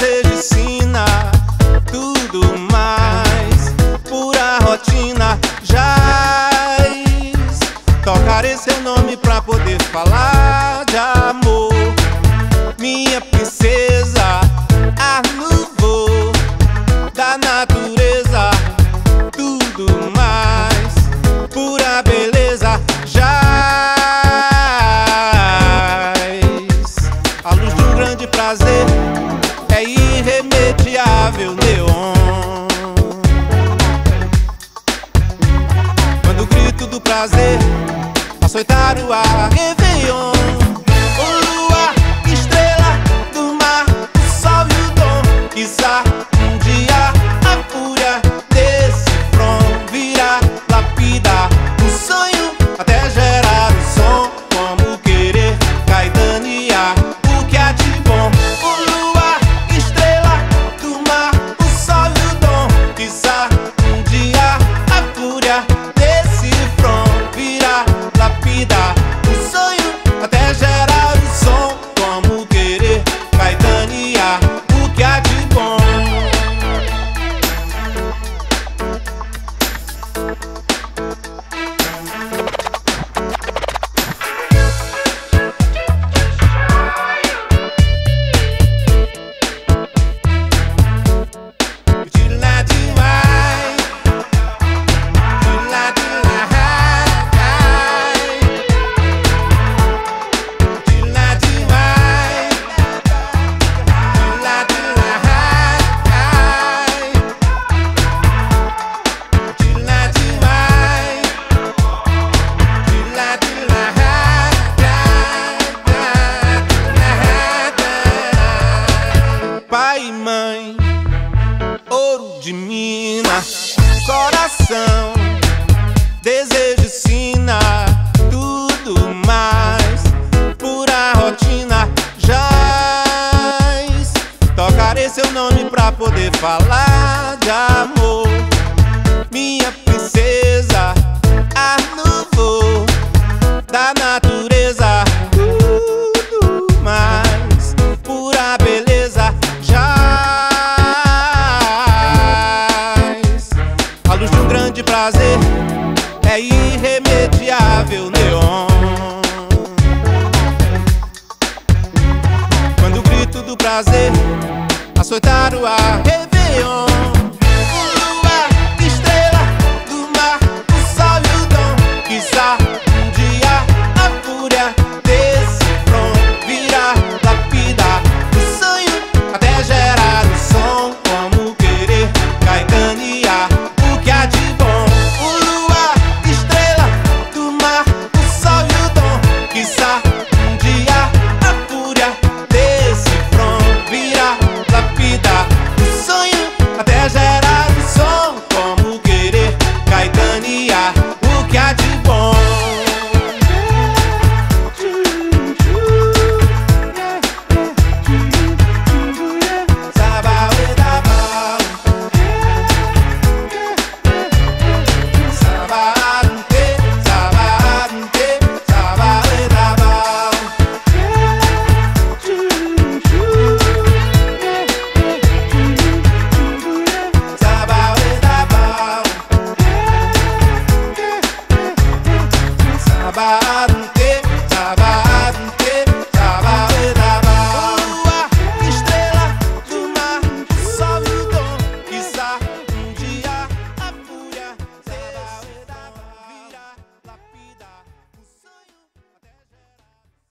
Medicina, tudo mais. Pura rotina, jaz. Tocarei seu nome pra poder falar de amor. Minha princesa, a louvor da natureza, tudo mais. Pura beleza, jaz. A luz de um grande prazer é irremediável neon. Quando o grito do prazer açoitar o ar, Réveillon. pai e mãe, ouro de mina, coração, desejo, sina, tudo mais, pura rotina, jaz. Tocarei seu nome pra poder falar de amor, neon. Quando o grito do prazer açoitar o ar bottom